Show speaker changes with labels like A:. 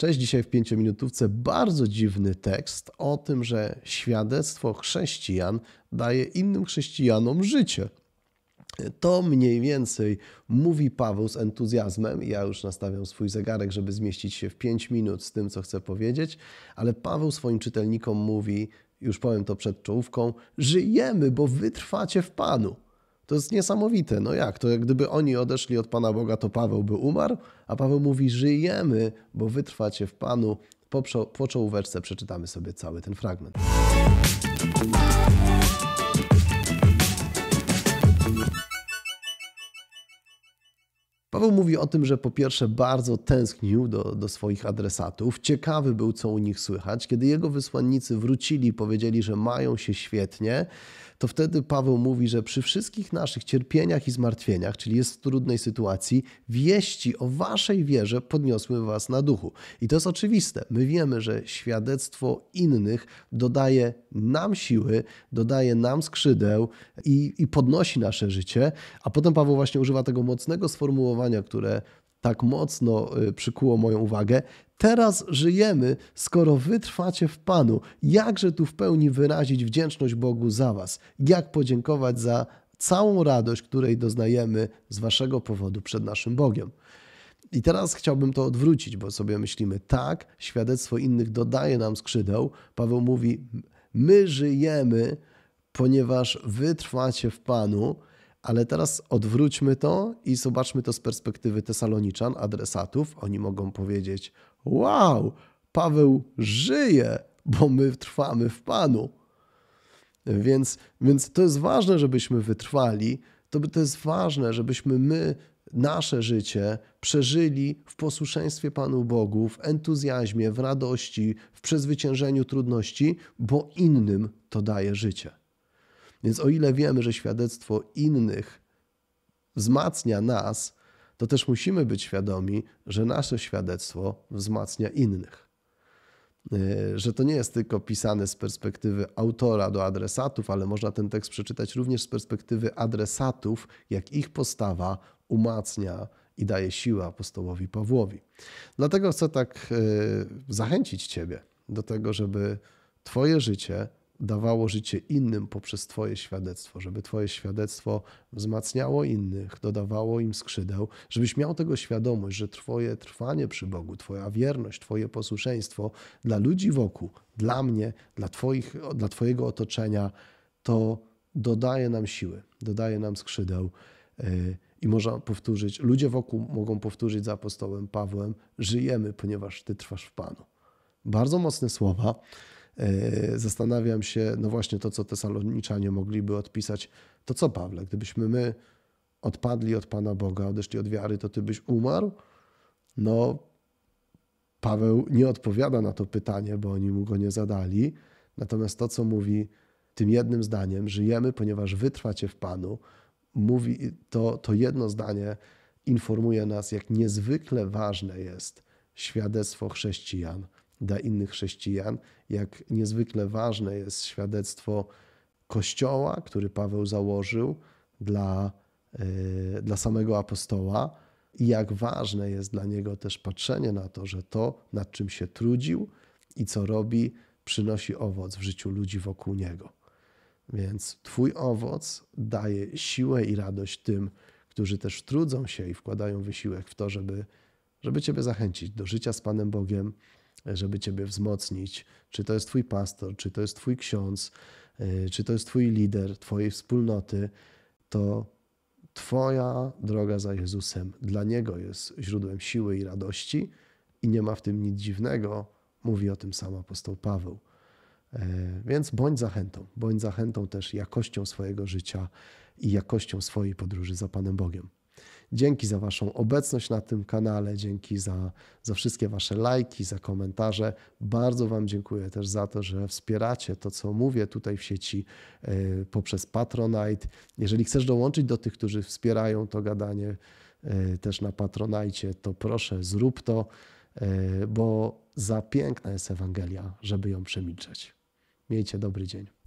A: Cześć, dzisiaj w pięciominutówce bardzo dziwny tekst o tym, że świadectwo chrześcijan daje innym chrześcijanom życie. To mniej więcej mówi Paweł z entuzjazmem. Ja już nastawiam swój zegarek, żeby zmieścić się w 5 minut z tym, co chcę powiedzieć, ale Paweł swoim czytelnikom mówi, już powiem to przed czołówką, żyjemy, bo wytrwacie w Panu. To jest niesamowite. No jak? To jak gdyby oni odeszli od Pana Boga, to Paweł by umarł, a Paweł mówi: Żyjemy, bo wytrwacie w Panu. Po, po czołóweczce przeczytamy sobie cały ten fragment. Paweł mówi o tym, że po pierwsze bardzo tęsknił do, do swoich adresatów, ciekawy był, co u nich słychać. Kiedy jego wysłannicy wrócili i powiedzieli, że mają się świetnie, to wtedy Paweł mówi, że przy wszystkich naszych cierpieniach i zmartwieniach, czyli jest w trudnej sytuacji, wieści o waszej wierze podniosły was na duchu. I to jest oczywiste. My wiemy, że świadectwo innych dodaje nam siły, dodaje nam skrzydeł i, i podnosi nasze życie. A potem Paweł właśnie używa tego mocnego sformułowania, które tak mocno y, przykuło moją uwagę. Teraz żyjemy, skoro wy trwacie w Panu. Jakże tu w pełni wyrazić wdzięczność Bogu za was? Jak podziękować za całą radość, której doznajemy z waszego powodu przed naszym Bogiem? I teraz chciałbym to odwrócić, bo sobie myślimy, tak, świadectwo innych dodaje nam skrzydeł. Paweł mówi, my żyjemy, ponieważ wy trwacie w Panu. Ale teraz odwróćmy to i zobaczmy to z perspektywy Tesaloniczan, adresatów. Oni mogą powiedzieć: Wow, Paweł żyje, bo my trwamy w Panu. Więc, więc to jest ważne, żebyśmy wytrwali. To, to jest ważne, żebyśmy my nasze życie przeżyli w posłuszeństwie Panu Bogu, w entuzjazmie, w radości, w przezwyciężeniu trudności, bo innym to daje życie. Więc o ile wiemy, że świadectwo innych wzmacnia nas, to też musimy być świadomi, że nasze świadectwo wzmacnia innych. E, że to nie jest tylko pisane z perspektywy autora do adresatów, ale można ten tekst przeczytać również z perspektywy adresatów, jak ich postawa umacnia i daje siłę apostołowi Pawłowi. Dlatego chcę tak e, zachęcić Ciebie do tego, żeby Twoje życie dawało życie innym poprzez Twoje świadectwo, żeby Twoje świadectwo wzmacniało innych, dodawało im skrzydeł, żebyś miał tego świadomość, że Twoje trwanie przy Bogu, Twoja wierność, Twoje posłuszeństwo dla ludzi wokół, dla mnie, dla, twoich, dla Twojego otoczenia, to dodaje nam siły, dodaje nam skrzydeł. Y, I można powtórzyć, ludzie wokół mogą powtórzyć za apostołem Pawłem: Żyjemy, ponieważ Ty trwasz w Panu. Bardzo mocne słowa. E, zastanawiam się, no właśnie to, co Tesaloniczanie mogliby odpisać, to co Pawle, gdybyśmy my odpadli od Pana Boga, odeszli od wiary, to Ty byś umarł? No, Paweł nie odpowiada na to pytanie, bo oni mu go nie zadali. Natomiast to, co mówi tym jednym zdaniem, żyjemy, ponieważ wytrwacie w Panu, mówi to, to jedno zdanie informuje nas, jak niezwykle ważne jest świadectwo chrześcijan dla innych chrześcijan, jak niezwykle ważne jest świadectwo Kościoła, który Paweł założył dla, yy, dla samego apostoła, i jak ważne jest dla niego też patrzenie na to, że to, nad czym się trudził i co robi, przynosi owoc w życiu ludzi wokół niego. Więc Twój owoc daje siłę i radość tym, którzy też trudzą się i wkładają wysiłek w to, żeby, żeby Ciebie zachęcić do życia z Panem Bogiem, żeby Ciebie wzmocnić. Czy to jest Twój pastor, czy to jest Twój ksiądz, y, czy to jest Twój lider Twojej wspólnoty, to Twoja droga za Jezusem dla Niego jest źródłem siły i radości i nie ma w tym nic dziwnego. Mówi o tym sam apostoł Paweł. E, więc bądź zachętą, bądź zachętą też jakością swojego życia i jakością swojej podróży za Panem Bogiem. Dzięki za Waszą obecność na tym kanale, dzięki za, za wszystkie Wasze lajki, za komentarze. Bardzo Wam dziękuję też za to, że wspieracie to, co mówię tutaj w sieci e, poprzez Patronite. Jeżeli chcesz dołączyć do tych, którzy wspierają to gadanie e, też na Patronite, to proszę zrób to, e, bo za piękna jest Ewangelia, żeby ją przemilczeć. Miejcie dobry dzień.